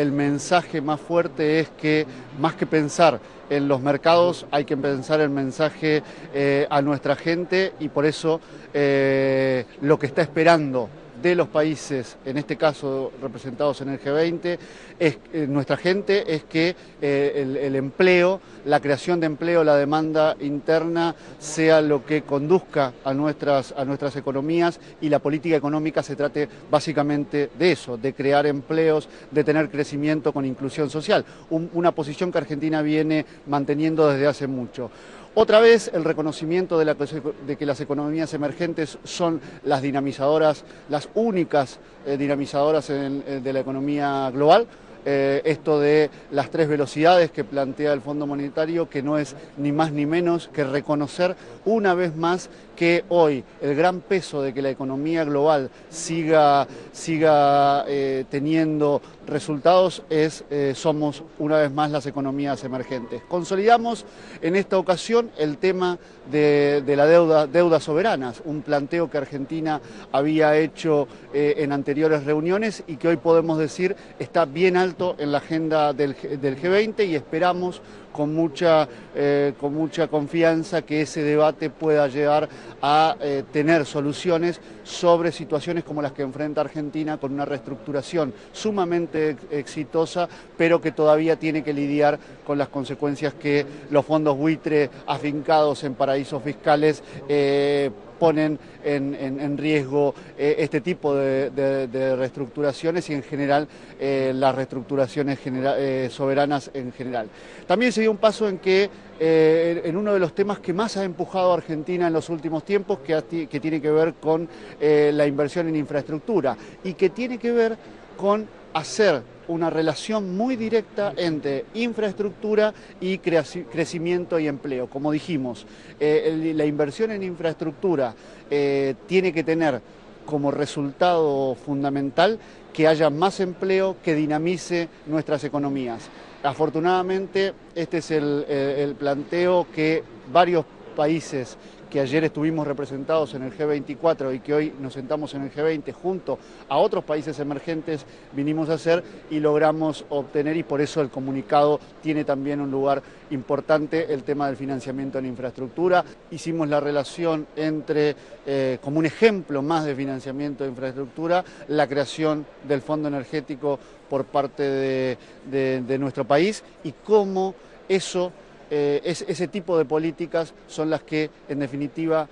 El mensaje más fuerte es que más que pensar en los mercados hay que pensar el mensaje eh, a nuestra gente y por eso eh, lo que está esperando de los países, en este caso representados en el G20, es, eh, nuestra gente es que eh, el, empleo, la creación de empleo, la demanda interna sea lo que conduzca a nuestras, a nuestras economías y la política económica se trate básicamente de eso, de crear empleos, de tener crecimiento con inclusión social, una posición que Argentina viene manteniendo desde hace mucho. Otra vez el reconocimiento de, que las economías emergentes son las dinamizadoras, las únicas eh, dinamizadoras eh, de la economía global. Eh, esto de las tres velocidades que plantea el Fondo Monetario, que no es ni más ni menos que reconocer una vez más que hoy el gran peso de que la economía global siga, siga eh, teniendo resultados es eh, somos una vez más las economías emergentes. Consolidamos en esta ocasión el tema de, la deuda, deudas soberanas, un planteo que Argentina había hecho en anteriores reuniones y que hoy podemos decir está bien alto en la agenda del, G20 y esperamos con mucha, eh, con mucha confianza que ese debate pueda llegar a eh, tener soluciones sobre situaciones como las que enfrenta Argentina con una reestructuración sumamente exitosa, pero que todavía tiene que lidiar con las consecuencias que los fondos buitre afincados en paraísos fiscales eh, ponen en, riesgo eh, este tipo de, reestructuraciones y en general eh, las reestructuraciones eh, soberanas en general. También se dio un paso en que en uno de los temas que más ha empujado a Argentina en los últimos tiempos, que tiene que ver con la inversión en infraestructura y que tiene que ver con hacer una relación muy directa entre infraestructura y crecimiento y empleo. Como dijimos, eh, la inversión en infraestructura eh, tiene que tener como resultado fundamental que haya más empleo que dinamice nuestras economías. Afortunadamente, este es el, el planteo que varios países que ayer estuvimos representados en el G24 y que hoy nos sentamos en el G20 junto a otros países emergentes vinimos a hacer y logramos obtener y por eso el comunicado tiene también un lugar importante el tema del financiamiento en infraestructura. Hicimos la relación entre, eh, como un ejemplo más de financiamiento de infraestructura, la creación del Fondo Energético por parte de, de nuestro país y cómo eso eh, ese tipo de políticas son las que, en definitiva,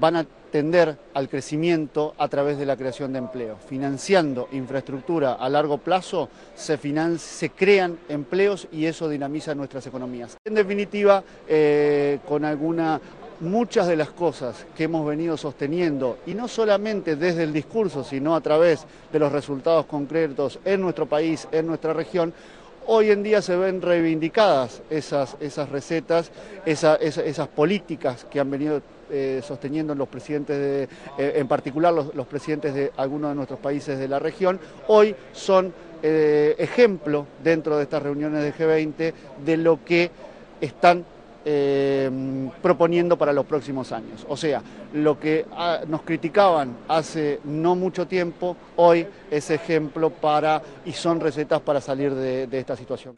van a tender al crecimiento a través de la creación de empleo. Financiando infraestructura a largo plazo, se, se crean empleos y eso dinamiza nuestras economías. En definitiva, eh, con alguna muchas de las cosas que hemos venido sosteniendo, y no solamente desde el discurso, sino a través de los resultados concretos en nuestro país, en nuestra región, Hoy en día se ven reivindicadas esas, esas recetas, esas políticas que han venido eh, sosteniendo los presidentes, de, eh, en particular los, presidentes de algunos de nuestros países de la región, hoy son eh, ejemplo dentro de estas reuniones de G20 de lo que están Em, proponiendo para los próximos años. O sea, lo que ah, nos criticaban hace no mucho tiempo, hoy es ejemplo para y son recetas para salir de esta situación.